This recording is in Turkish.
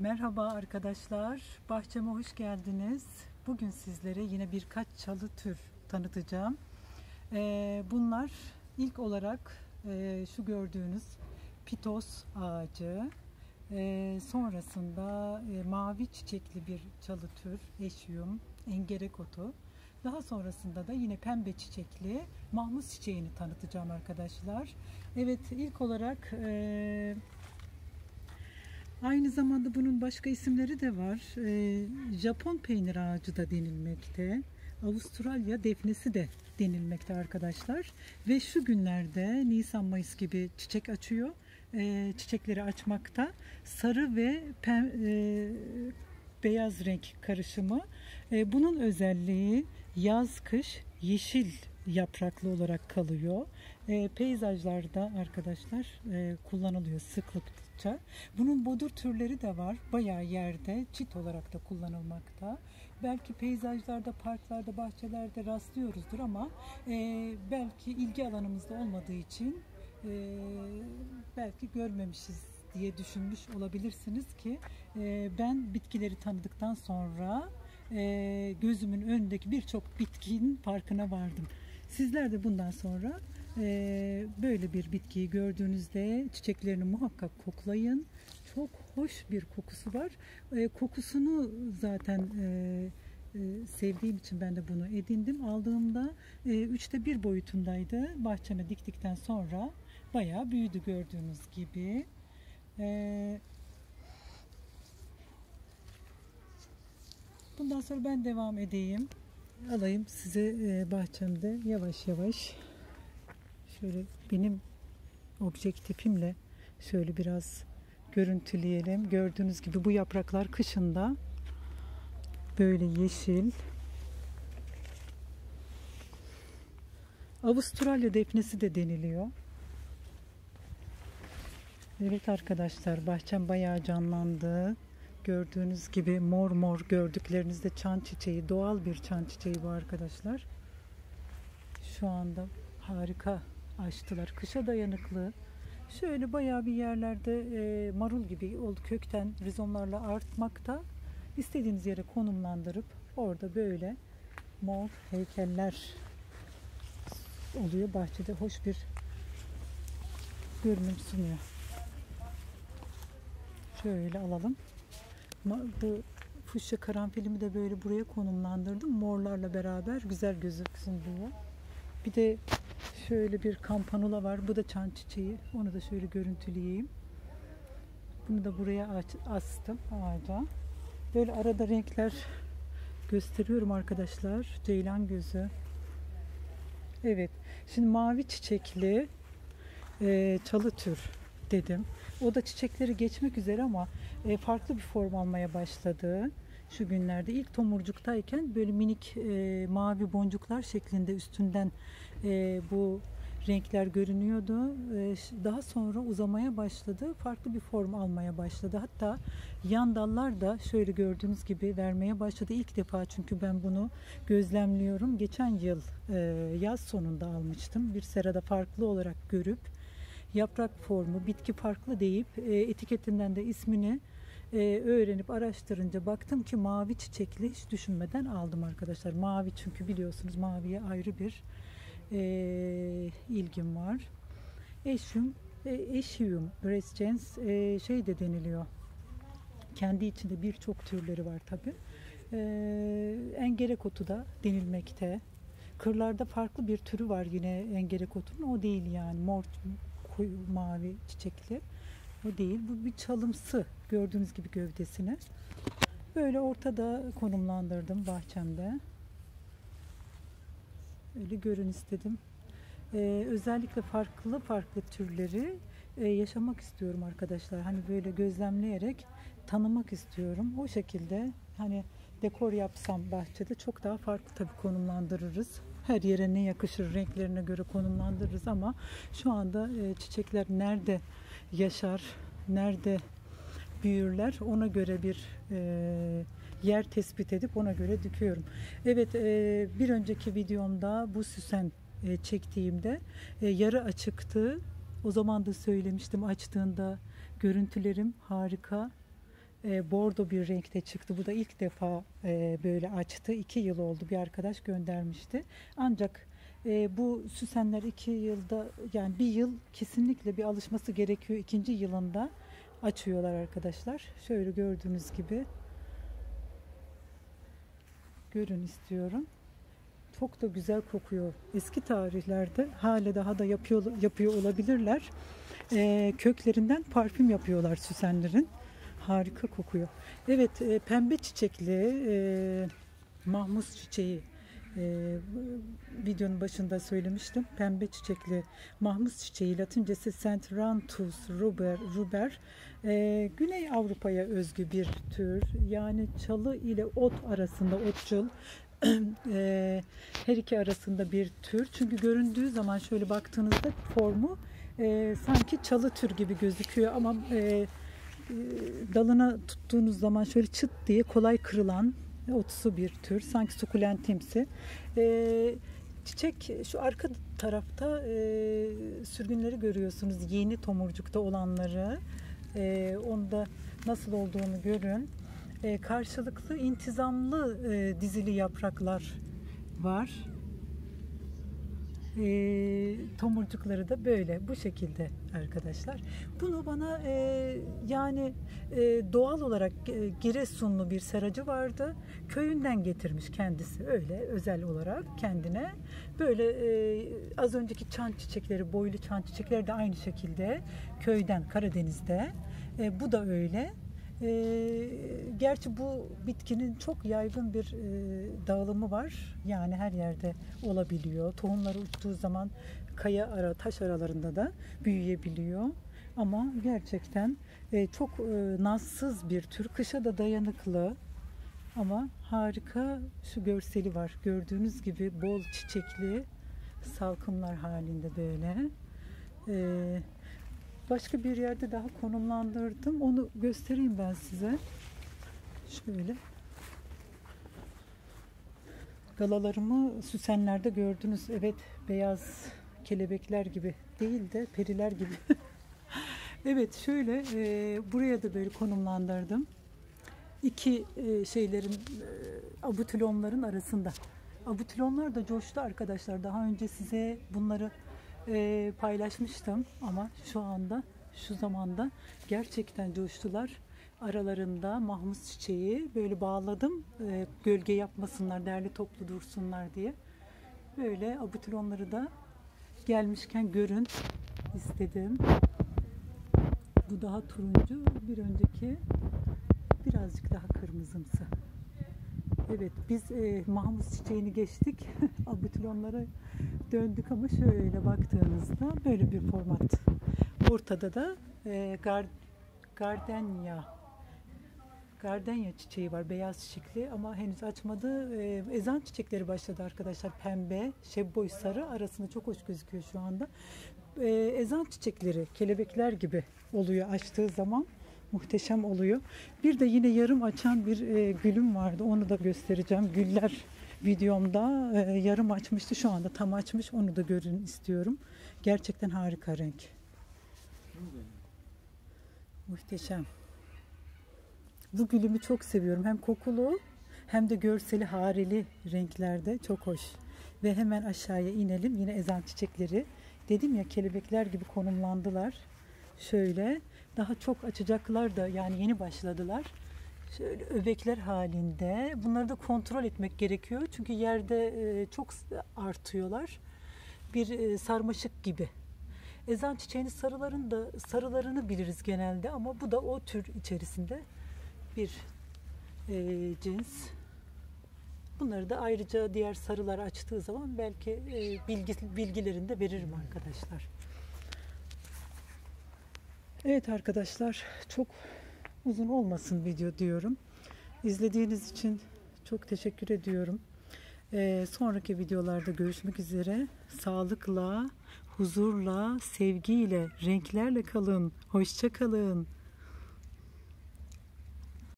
Merhaba arkadaşlar, bahçeme hoş geldiniz. Bugün sizlere yine birkaç çalı tür tanıtacağım. Ee, bunlar ilk olarak e, şu gördüğünüz pitos ağacı, e, sonrasında e, mavi çiçekli bir çalı tür, eşyum, engerek otu. Daha sonrasında da yine pembe çiçekli mahmuz çiçeğini tanıtacağım arkadaşlar. Evet ilk olarak e, aynı zamanda bunun başka isimleri de var. E, Japon peynir ağacı da denilmekte. Avustralya defnesi de denilmekte arkadaşlar. Ve şu günlerde Nisan-Mayıs gibi çiçek açıyor. E, çiçekleri açmakta. Sarı ve pem, e, beyaz renk karışımı. E, bunun özelliği yaz kış yeşil yapraklı olarak kalıyor. E, peyzajlarda arkadaşlar e, kullanılıyor sıklıkça. Bunun bodur türleri de var. Bayağı yerde çit olarak da kullanılmakta. Belki peyzajlarda, parklarda, bahçelerde rastlıyoruzdur ama e, belki ilgi alanımızda olmadığı için e, belki görmemişiz diye düşünmüş olabilirsiniz ki e, ben bitkileri tanıdıktan sonra e, gözümün önündeki birçok bitkinin farkına vardım. Sizler de bundan sonra böyle bir bitkiyi gördüğünüzde çiçeklerini muhakkak koklayın. Çok hoş bir kokusu var. E, kokusunu zaten e, e, sevdiğim için ben de bunu edindim. Aldığımda e, üçte bir boyutundaydı. Bahçeme diktikten sonra bayağı büyüdü gördüğünüz gibi. E, bundan sonra ben devam edeyim. Alayım size bahçemde yavaş yavaş şöyle benim objektifimle şöyle biraz görüntüleyelim. Gördüğünüz gibi bu yapraklar kışında böyle yeşil. Avustralya defnesi de deniliyor. Evet arkadaşlar bahçem bayağı canlandı. Gördüğünüz gibi mor mor gördüklerinizde çan çiçeği doğal bir çan çiçeği bu arkadaşlar. Şu anda harika açtılar. Kışa dayanıklı. Şöyle bayağı bir yerlerde e, marul gibi oldu kökten rizomlarla artmakta. İstediğiniz yere konumlandırıp orada böyle mor heykeller oluyor. Bahçede hoş bir görünüm sunuyor. Şöyle alalım. Bu fuşya karanfilimi de böyle buraya konumlandırdım. Morlarla beraber güzel gözüksün diye. Bir de şöyle bir kampanula var. Bu da çan çiçeği. Onu da şöyle görüntüleyeyim. Bunu da buraya astım ağaca. Böyle arada renkler gösteriyorum arkadaşlar. Ceylan gözü. Evet. Şimdi mavi çiçekli e, çalı tür dedim. O da çiçekleri geçmek üzere ama e, farklı bir form almaya başladı şu günlerde. ilk tomurcuktayken böyle minik e, mavi boncuklar şeklinde üstünden e, bu renkler görünüyordu. E, daha sonra uzamaya başladı. Farklı bir form almaya başladı. Hatta yan dallar da şöyle gördüğünüz gibi vermeye başladı. ilk defa çünkü ben bunu gözlemliyorum. Geçen yıl e, yaz sonunda almıştım. Bir serada farklı olarak görüp yaprak formu, bitki farklı deyip e, etiketinden de ismini e, öğrenip araştırınca baktım ki mavi çiçekli hiç düşünmeden aldım arkadaşlar. Mavi çünkü biliyorsunuz maviye ayrı bir e, ilgim var. Eşyum, e, eşyum, rescens e, şey de deniliyor. Kendi içinde birçok türleri var tabi. E, engerek otu da denilmekte. Kırlarda farklı bir türü var yine engerek otunun. O değil yani mor koyu mavi çiçekli. O değil. Bu bir çalımsı. Gördüğünüz gibi gövdesini. Böyle ortada konumlandırdım bahçemde. Öyle görün istedim. Ee, özellikle farklı farklı türleri e, yaşamak istiyorum arkadaşlar. Hani böyle gözlemleyerek tanımak istiyorum. O şekilde hani dekor yapsam bahçede çok daha farklı tabii konumlandırırız. Her yere ne yakışır renklerine göre konumlandırırız ama şu anda e, çiçekler nerede yaşar, nerede büyürler ona göre bir e, yer tespit edip ona göre dikiyorum. Evet e, bir önceki videomda bu süsen e, çektiğimde e, yarı açıktı. O zaman da söylemiştim açtığında görüntülerim harika. e, bordo bir renkte çıktı. Bu da ilk defa e, böyle açtı. İki yıl oldu bir arkadaş göndermişti. Ancak e, bu süsenler iki yılda yani bir yıl kesinlikle bir alışması gerekiyor. İkinci yılında açıyorlar arkadaşlar. Şöyle gördüğünüz gibi görün istiyorum. Çok da güzel kokuyor. Eski tarihlerde hala daha da yapıyor yapıyor olabilirler. Ee, köklerinden parfüm yapıyorlar süsenlerin. Harika kokuyor. Evet, e, pembe çiçekli e, mahmus çiçeği e, videonun başında söylemiştim. Pembe çiçekli mahmus çiçeği Latincesi Centranthus ruber, ruber e, Güney Avrupa'ya özgü bir tür. Yani çalı ile ot arasında otçul e, her iki arasında bir tür. Çünkü göründüğü zaman şöyle baktığınızda formu e, sanki çalı tür gibi gözüküyor ama e, e, dalına tuttuğunuz zaman şöyle çıt diye kolay kırılan otsu bir tür. Sanki sukulentimsi. E, çiçek şu arka tarafta e, sürgünleri görüyorsunuz. Yeni tomurcukta olanları. E, onda nasıl olduğunu görün. E, karşılıklı intizamlı e, dizili yapraklar var. E, tomurcukları da böyle bu şekilde arkadaşlar. Bunu bana e, yani e, doğal olarak e, Giresunlu bir seracı vardı. Köyünden getirmiş kendisi öyle özel olarak kendine. Böyle e, az önceki çan çiçekleri, boylu çan çiçekleri de aynı şekilde köyden Karadeniz'de. E, bu da öyle. E, gerçi bu bitkinin çok yaygın bir e, dağılımı var. Yani her yerde olabiliyor. Tohumları uçtuğu zaman kaya ara, taş aralarında da büyüyebiliyor. Ama gerçekten e, çok e, nazsız bir tür. Kışa da dayanıklı. Ama harika şu görseli var. Gördüğünüz gibi bol çiçekli salkımlar halinde böyle. Ee, başka bir yerde daha konumlandırdım. Onu göstereyim ben size. Şöyle. Galalarımı süsenlerde gördünüz. Evet beyaz kelebekler gibi değil de periler gibi. evet şöyle e, buraya da böyle konumlandırdım. İki e, şeylerin e, abutilonların arasında. Abutilonlar da coştu arkadaşlar. Daha önce size bunları e, paylaşmıştım ama şu anda şu zamanda gerçekten coştular. Aralarında mahmus çiçeği böyle bağladım. E, gölge yapmasınlar, değerli toplu dursunlar diye. Böyle abutilonları da gelmişken görün istedim. Bu daha turuncu, bir önceki birazcık daha kırmızımsı. Evet biz e, mahmus çiçeğini geçtik. Abutilonlara döndük ama şöyle baktığınızda böyle bir format. Ortada da e, gar, gardenya gardenya çiçeği var beyaz çiçekli ama henüz açmadı. E, ezan çiçekleri başladı arkadaşlar pembe, şebboy sarı arasında çok hoş gözüküyor şu anda. E, ezan çiçekleri kelebekler gibi oluyor açtığı zaman muhteşem oluyor. Bir de yine yarım açan bir e, gülüm vardı. Onu da göstereceğim. Güller videomda e, yarım açmıştı. Şu anda tam açmış. Onu da görün istiyorum. Gerçekten harika renk. Muhteşem. Bu gülümü çok seviyorum. Hem kokulu hem de görseli hareli renklerde. Çok hoş. Ve hemen aşağıya inelim. Yine ezan çiçekleri. Dedim ya kelebekler gibi konumlandılar. Şöyle daha çok açacaklar da yani yeni başladılar. Şöyle öbekler halinde. Bunları da kontrol etmek gerekiyor. Çünkü yerde e, çok artıyorlar. Bir e, sarmaşık gibi. Ezan çiçeğinin sarıların da sarılarını biliriz genelde ama bu da o tür içerisinde bir e, cins. Bunları da ayrıca diğer sarılar açtığı zaman belki e, bilgi, bilgilerini de veririm arkadaşlar. Evet arkadaşlar çok uzun olmasın video diyorum. İzlediğiniz için çok teşekkür ediyorum. Ee, sonraki videolarda görüşmek üzere. Sağlıkla, huzurla, sevgiyle, renklerle kalın. Hoşça kalın.